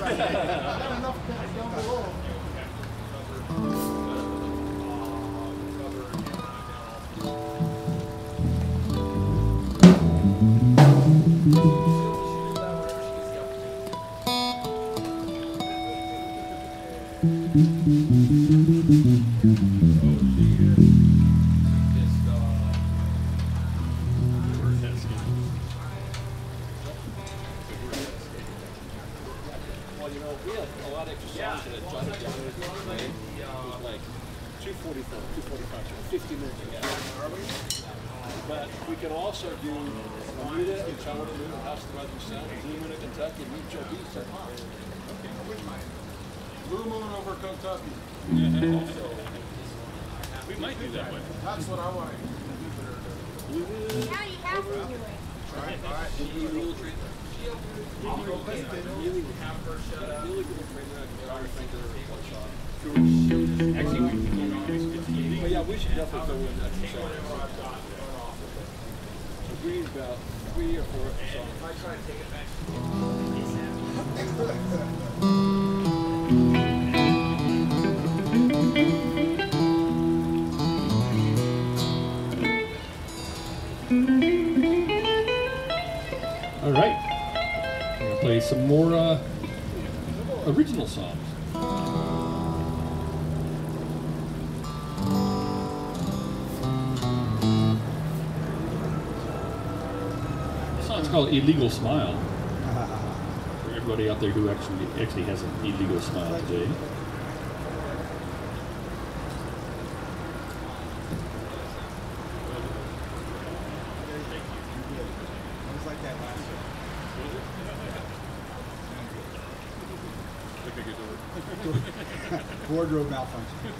right. Not enough down below. illegal smile. For everybody out there who actually actually has an illegal smile today. Wardrobe malfunction.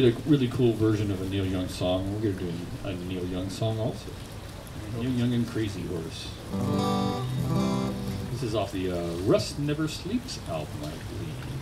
did a really cool version of a Neil Young song. We're going to do a Neil Young song also. Neil Young and Crazy Horse. Uh-huh. This is off the uh, Rust Never Sleeps album, I believe.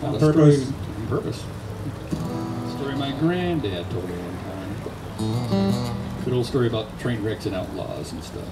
Kind of purpose. Story, purpose. Story my granddad told me one time. Good old story about train wrecks and outlaws and stuff.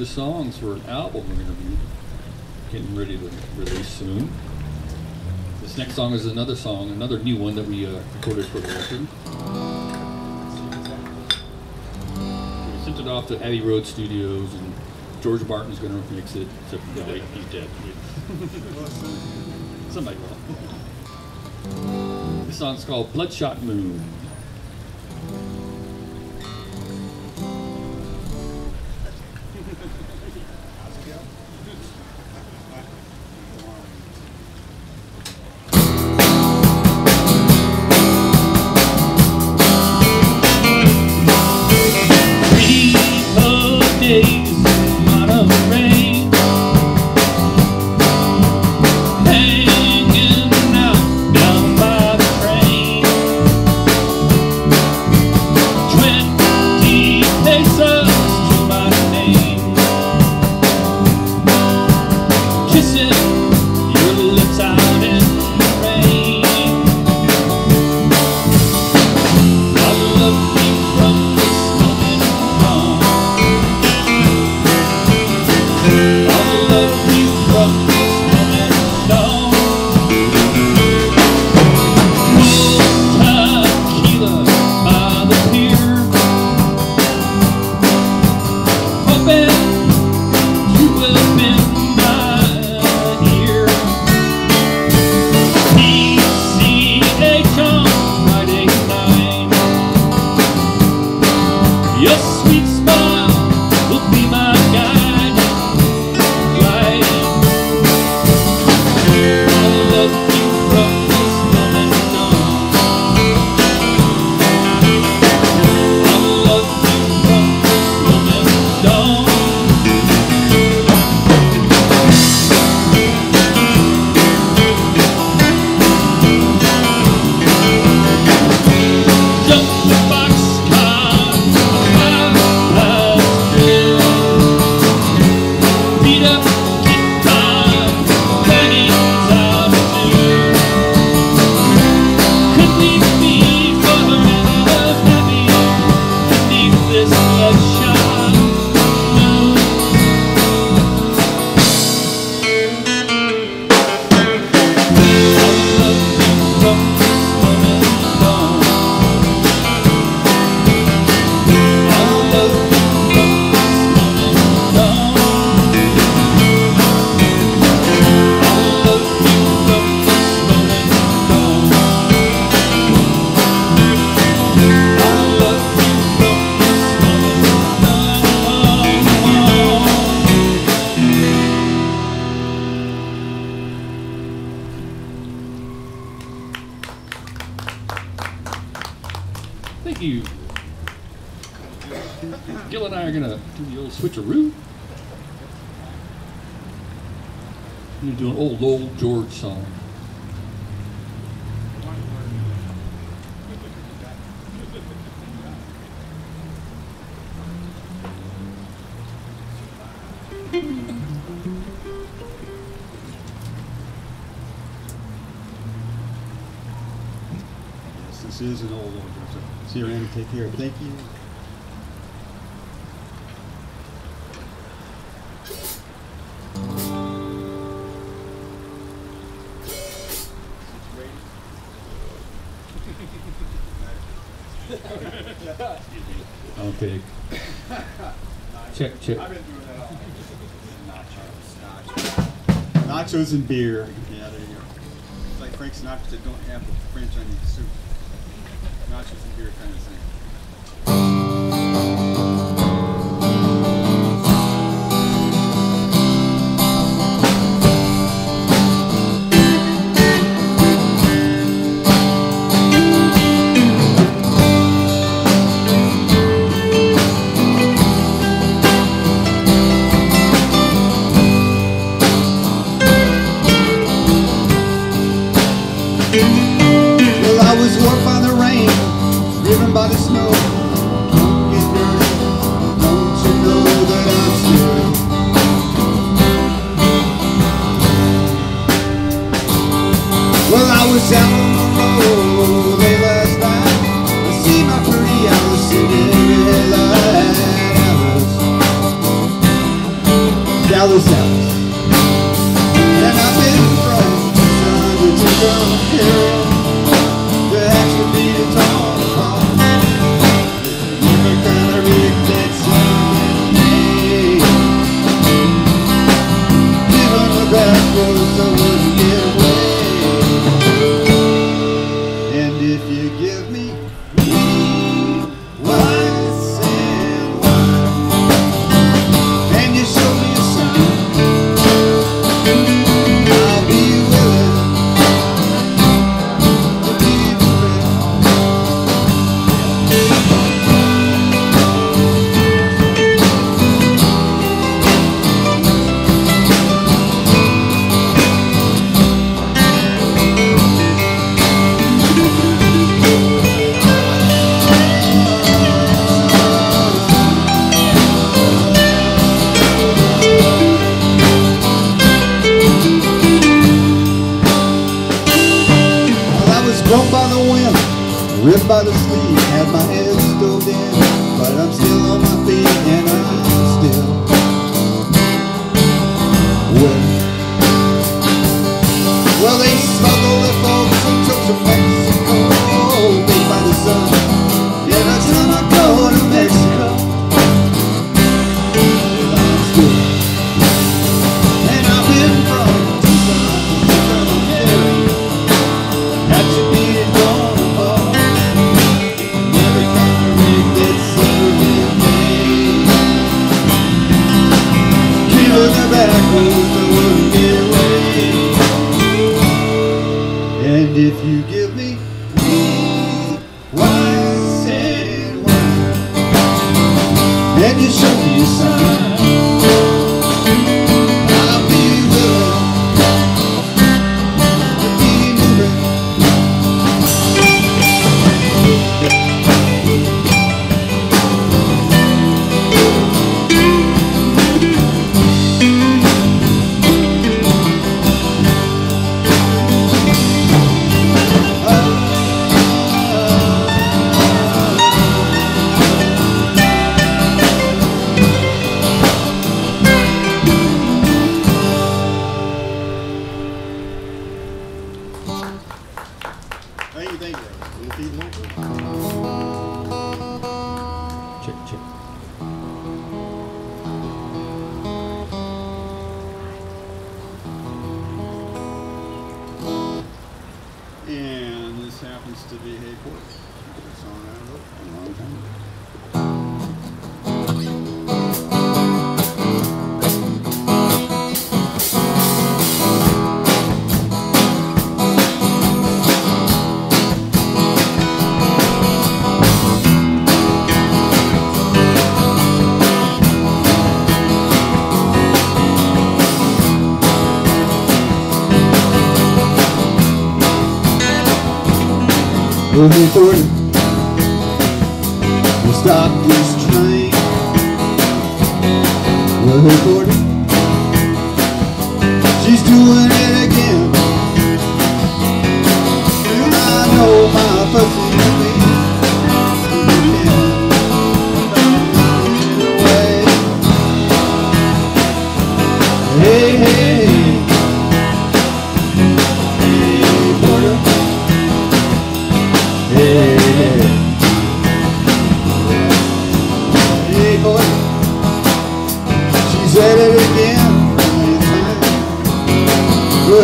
the songs for an album we're going to be getting ready to release soon. This next song is another song, another new one that we uh, recorded for the record. We sent it off to Abbey Road Studios, and George Martin's going to mix it, except no, he's dead. Somebody will. This song's called Bloodshot Moon. Take care. Thank you. I'll take. check, check. Nachos and beer. Yeah, there you go. It's like Frank nachos that don't have the French onion soup. Nachos and beer kind of thing. Moving forward,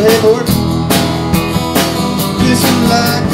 anymore This life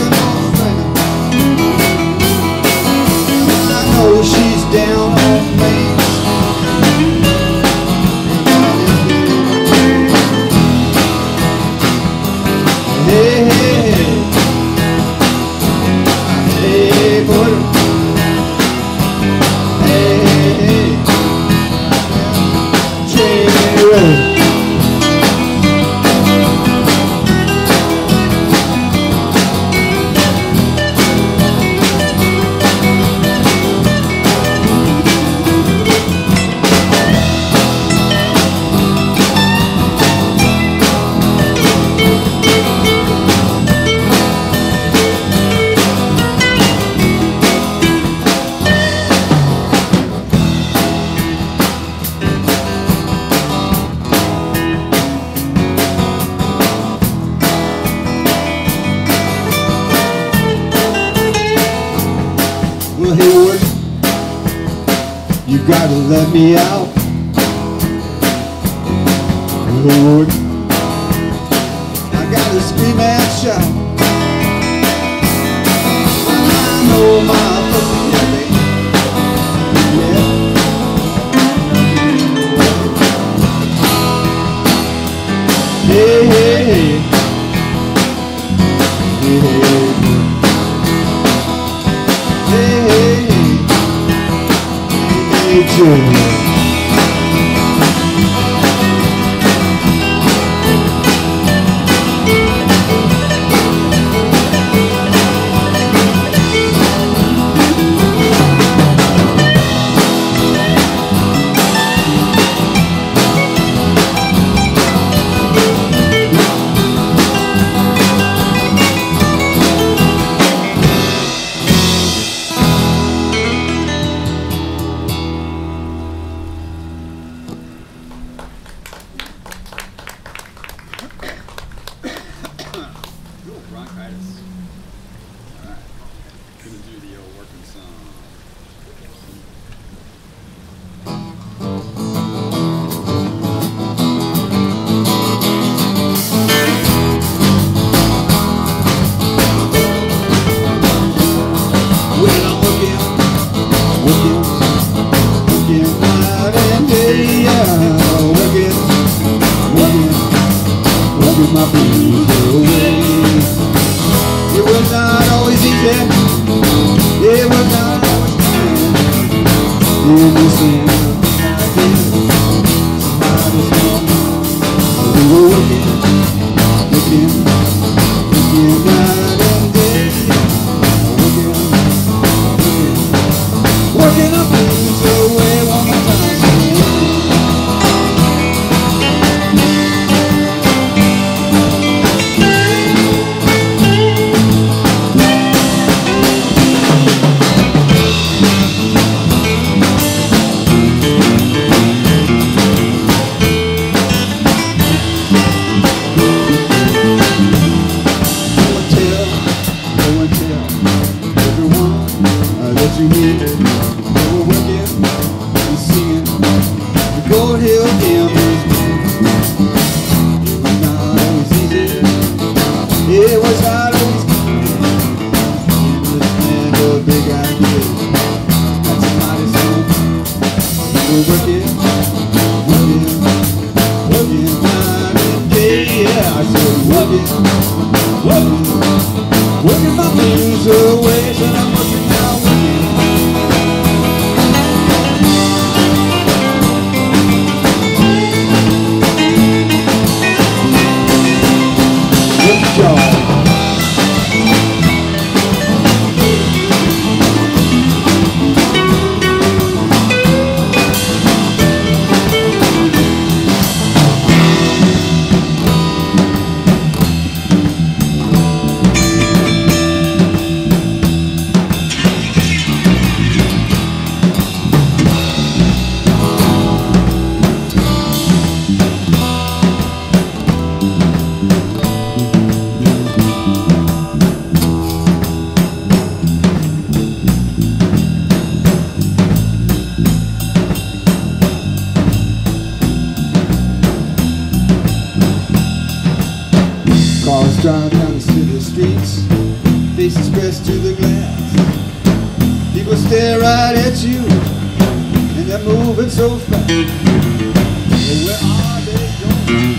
you, and they're moving so fast. Where are they going?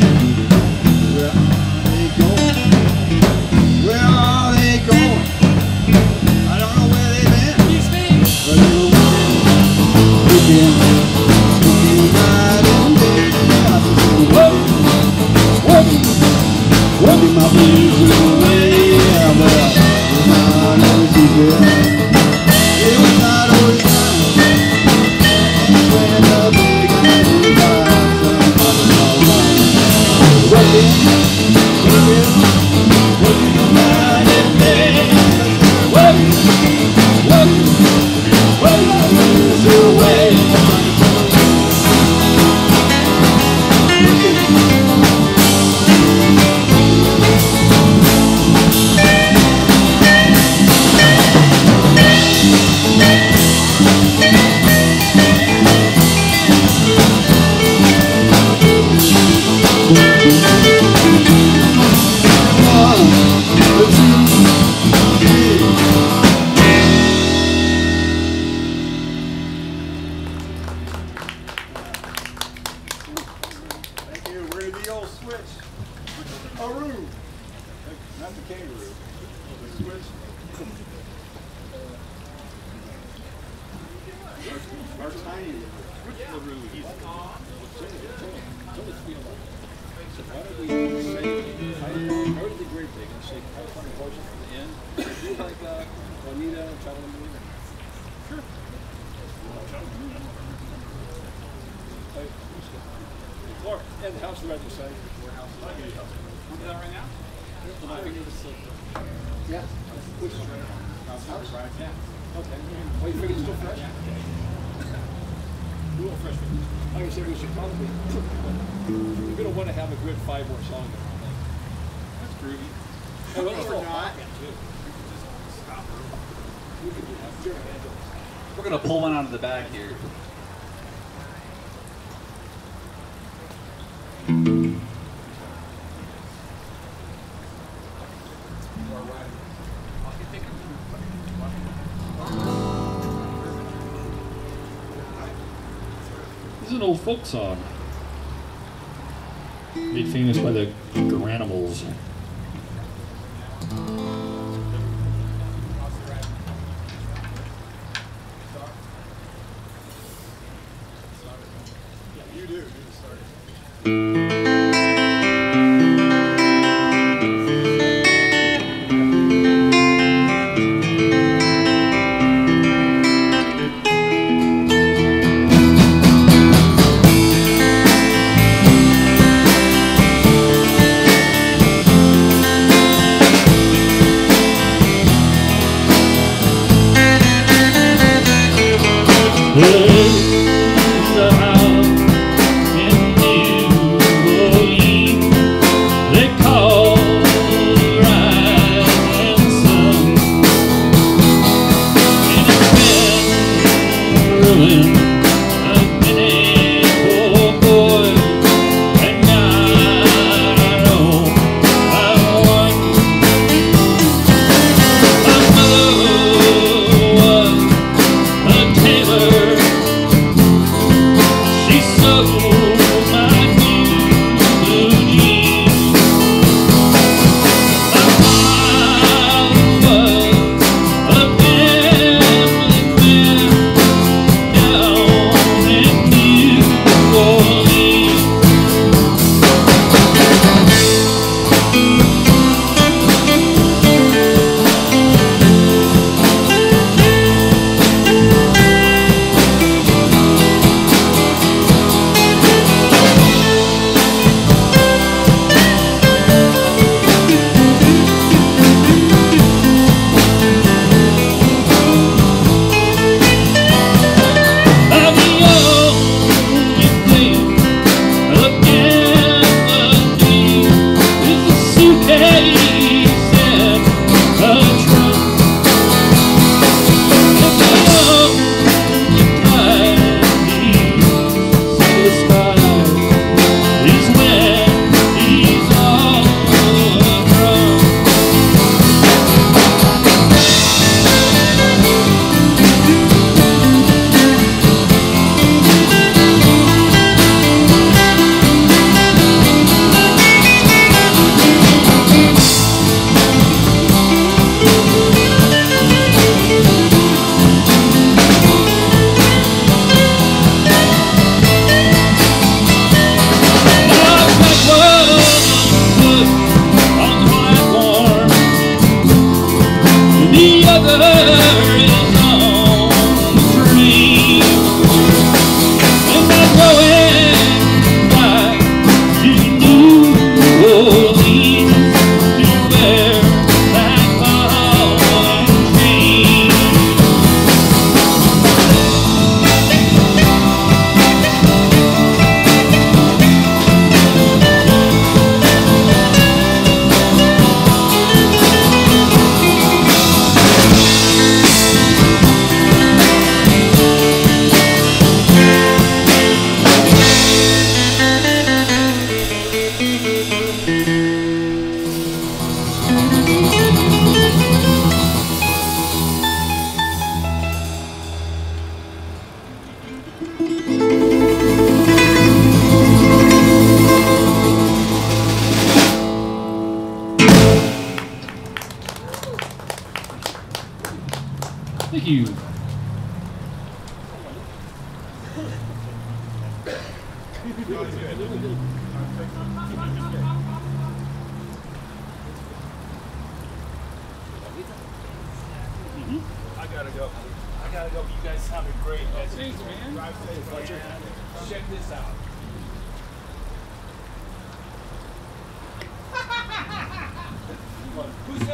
Where are they going? Where are they going? I don't know where they've been. But little women, looking, looking night and day. I said, Whoa, whoa, working my blues away. Yeah, well, it was not Clark, and the house to say. Warehouse. Want to do that right now? Yeah. House? Yeah. Okay. Well, you it's still fresh? Fresh. I should probably, we're gonna wanna have a good five more song. That's groovy. Throw a pocket too. We could do that. Sure, yeah. We're gonna pull one out of the bag here. This is an old folk song. Made famous by the Garanimals.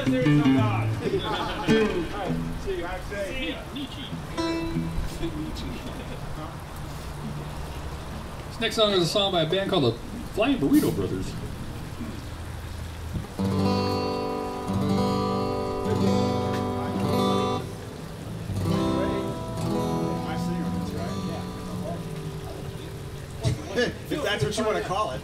This next song is a song by a band called the Flying Burrito Brothers. if that's what you want to call it.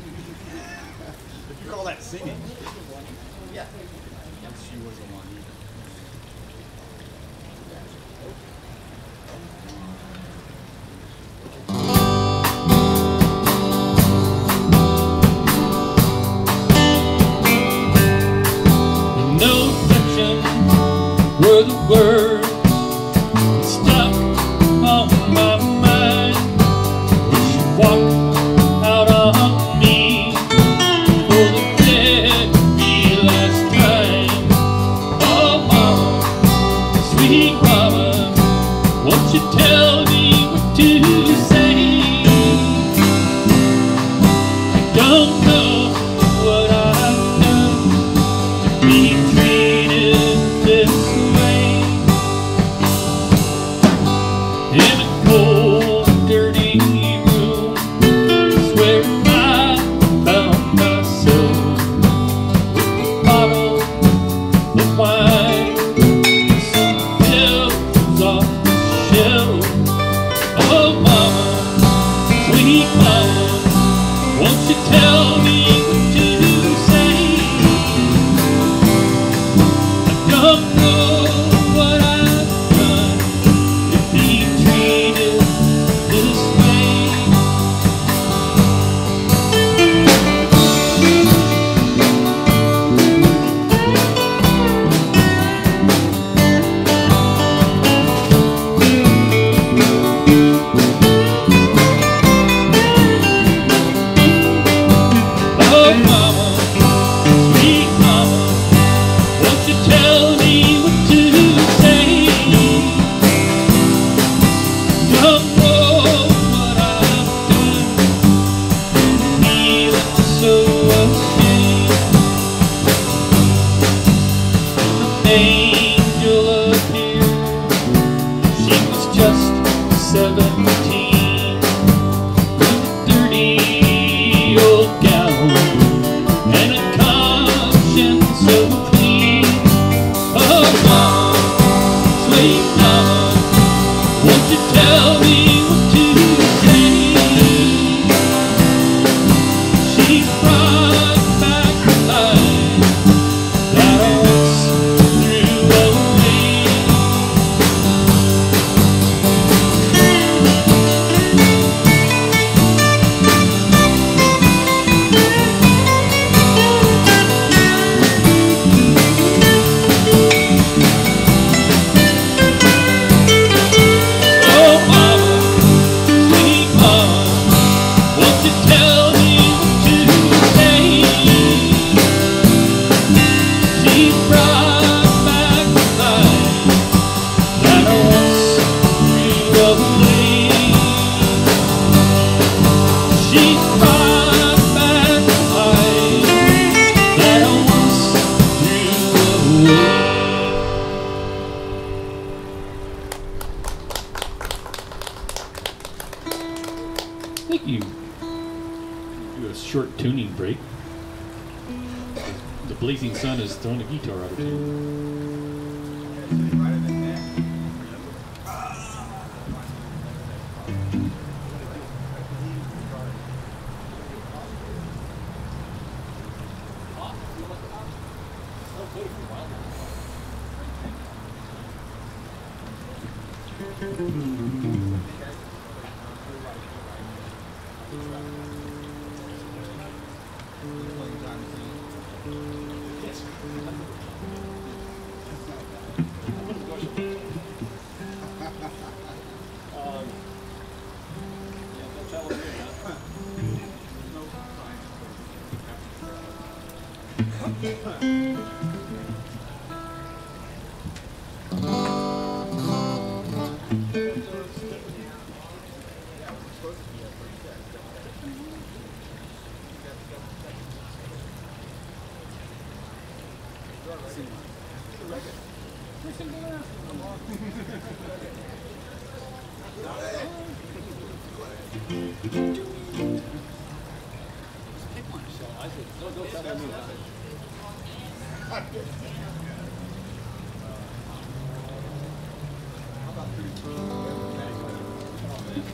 Won't you tell me?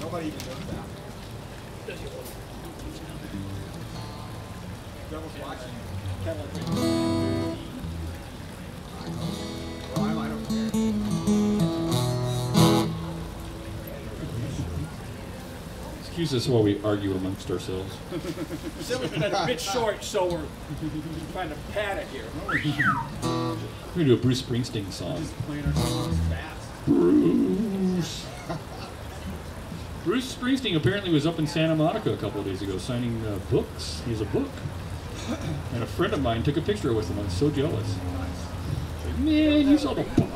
Nobody even knows that. Devil's watching. Kevin. excuse us while we argue amongst ourselves. It a bit short, so we're trying to pad it here. We're gonna do a Bruce Springsteen song. Bruce. Bruce Springsteen apparently was up in Santa Monica a couple of days ago signing uh, books. He has a book, and a friend of mine took a picture with him. I'm so jealous. Man, you saw the. book.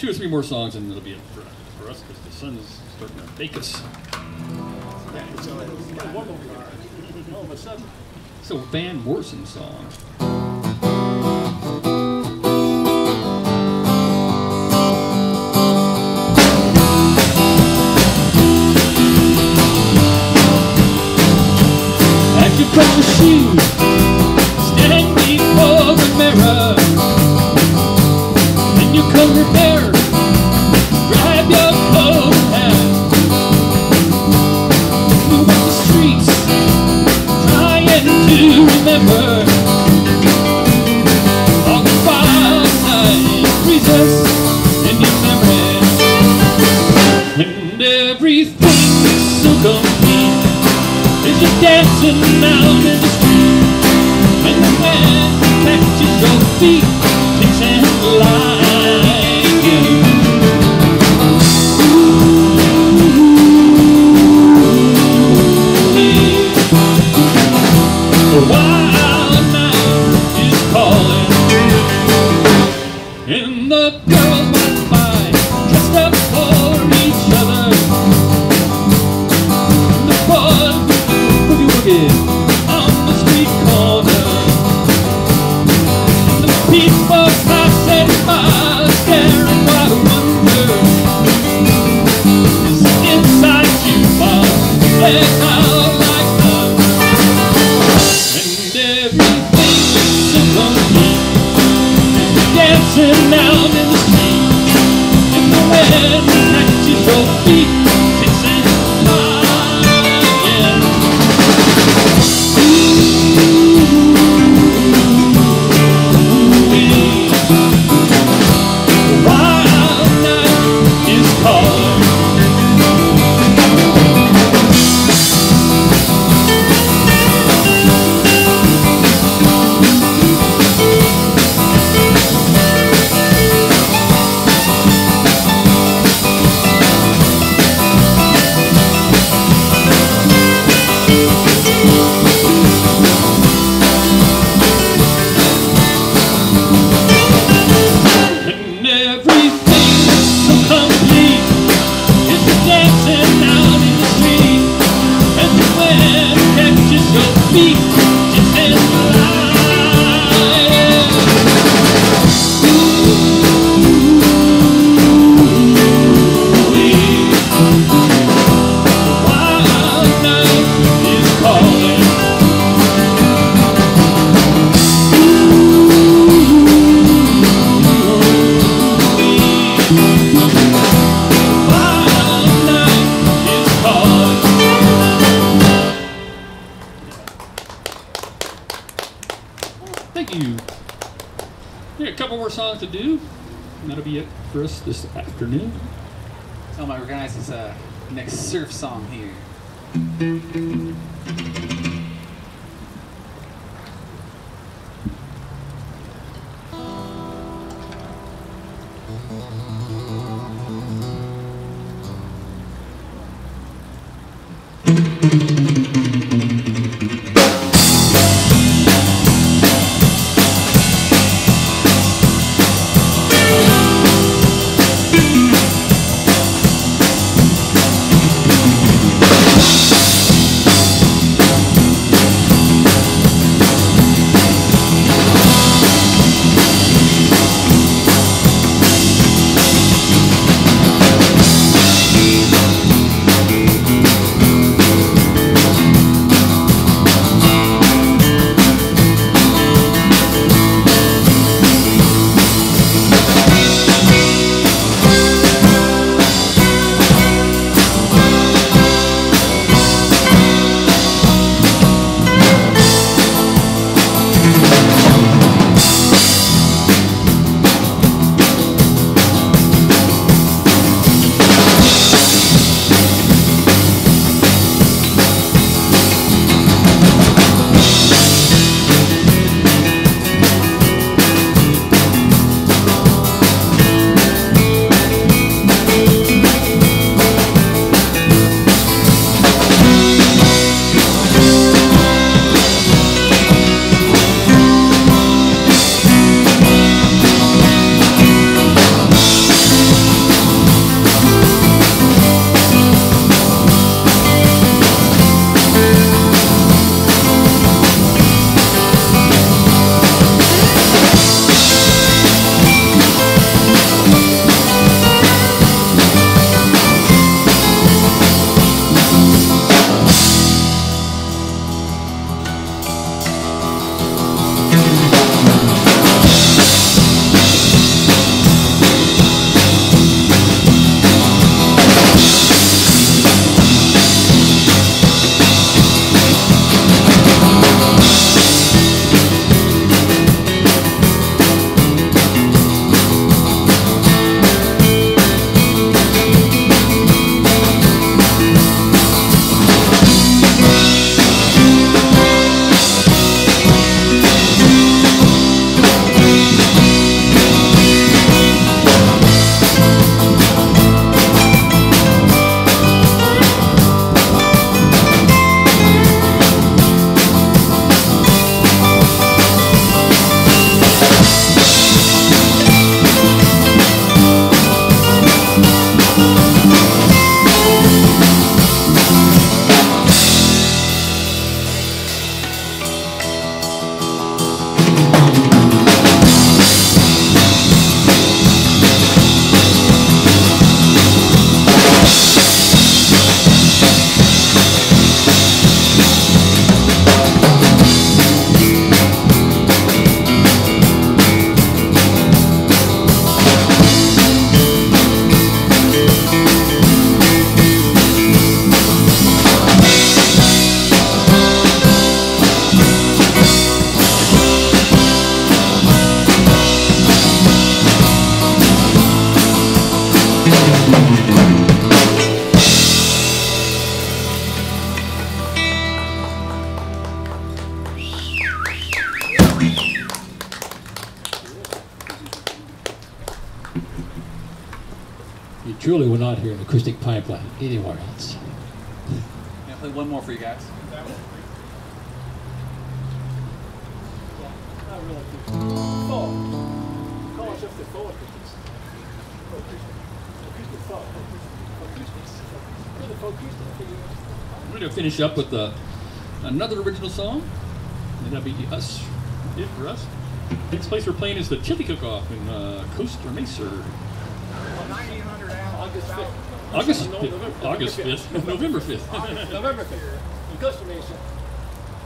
two or three more songs, and it'll be it for, for us because the sun is starting to bake us. So Van Morrison song. At your precious shoes, stand before the mirror, and you come repair. cliffs and mountains And the man your feet Takes and lies afternoon. Oh, I recognize this uh, next surf song here. going to finish up with uh, another original song. And that'll be us, it for us. Next place we're playing is the Chili Cook-Off in uh, Costa Mesa. 1900 August 5th. August 5th. August 5th. November 5th. November 5th. In Costa Mesa.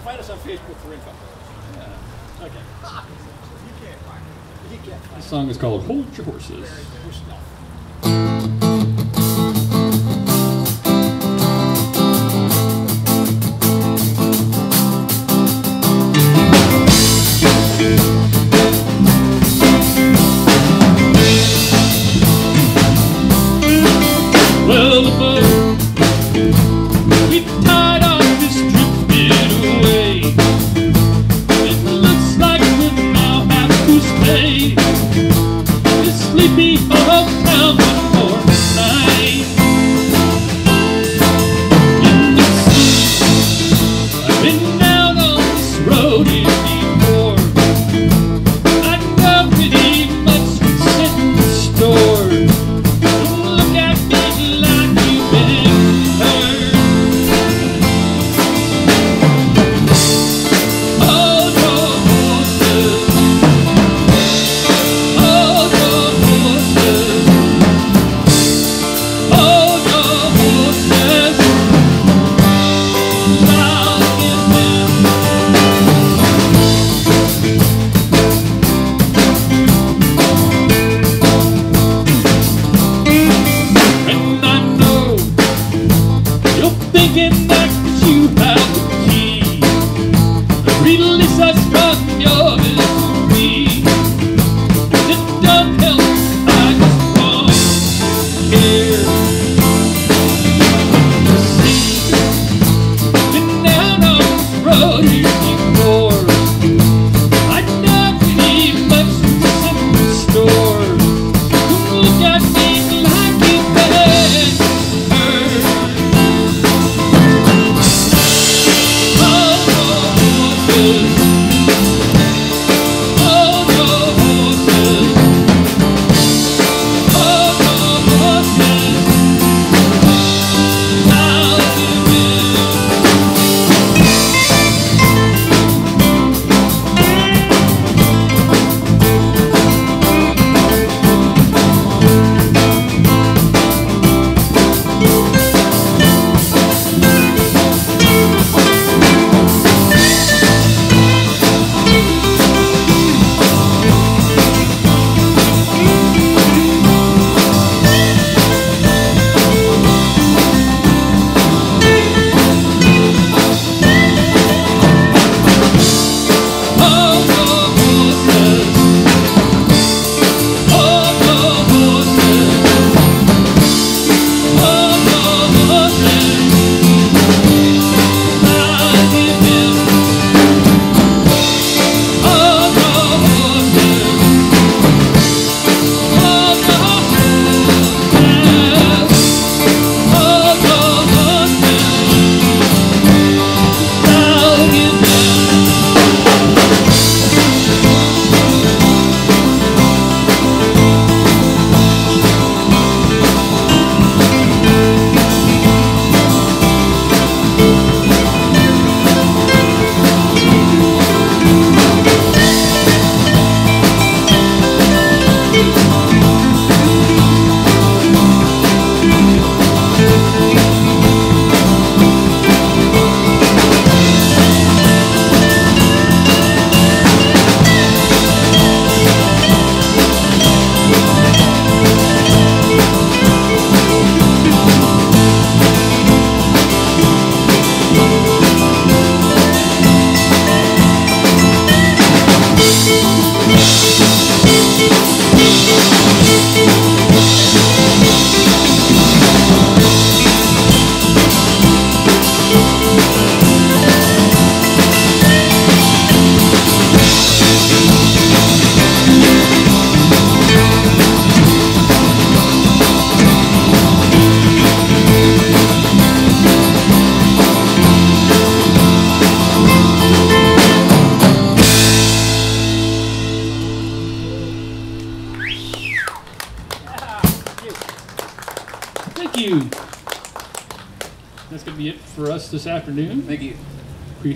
Find us on Facebook for info. Yeah. Okay. Ah. You can't find it. You can't find it. This song is called Hold Your Horses. Brillisas cambiables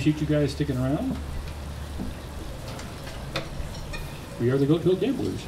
Appreciate you guys sticking around. We are the Goat Hill Gamblers.